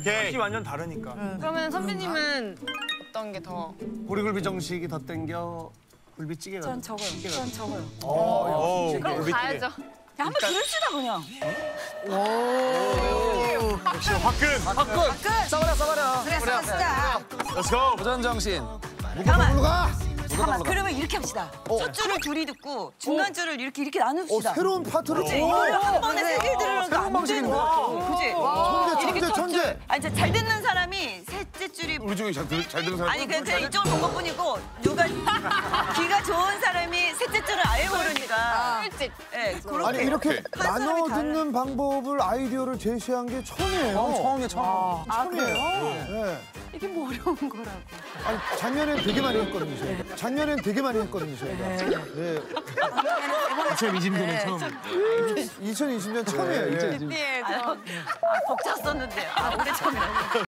오케이. 맛이 완전 다르니까. 그러면 선배님은 어떤 게 더? 보리굴비 정식이 더 땡겨 굴비찌개가 전 적어요. 전 적어요. 오, 그럼 가야죠. 야, 한번 들읍시다 그냥. 역시 화끈. 화끈. 써버려 써버려. 그래, 습시다 Let's go. 도전 정신. 잠깐만. 가! 잠깐만. 그러면 이렇게 합시다. 첫 줄을 둘이 듣고 중간 줄을 이렇게 이렇게 나눕시다. 새로운 파트를 그치? 이거를 한 번에 세개 들으는 새로운 거안 방식인데? 되는 천재. 줄. 아니, 잘 듣는 사람이 셋째 줄이 우리 중에 잘, 들, 잘 듣는 사람 아니 그냥, 그냥 이쪽을 본 것뿐이고 누가 귀가 좋은 사람이 셋째 줄을 아예 모르니까 일찍. 예, 그렇게 아니 이렇게 나눠 다른- 듣는 방법을 아이디어를 제시한 게 처음이에요. 처음이야 처음. 아 그래요? 네. 이게 뭐 어려운 거라고 아니 작년엔 되게 많이 했거든요. 저희가. 작년엔 되게 많이 했거든요. 저희가. 네. 2020년에 처음. 2020년 처음이에요. 예. 아, 벅찼었는데 아 올해 처음이라고